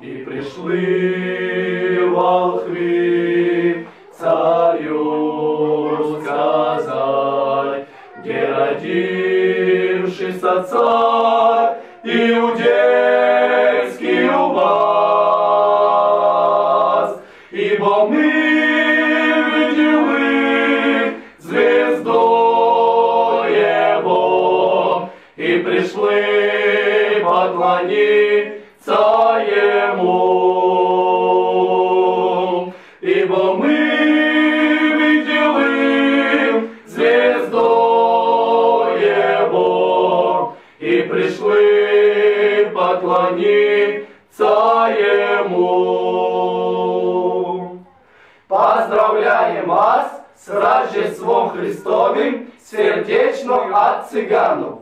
И пришли волхвы царю сказать, где родившийся царь иудейский у вас, ибо мы видели звезду его и пришли поклониться ему, ибо мы видели звезду его и пришли поклониться ему. Поздравляем вас с Рождеством Христовым, сердечно от цыганов.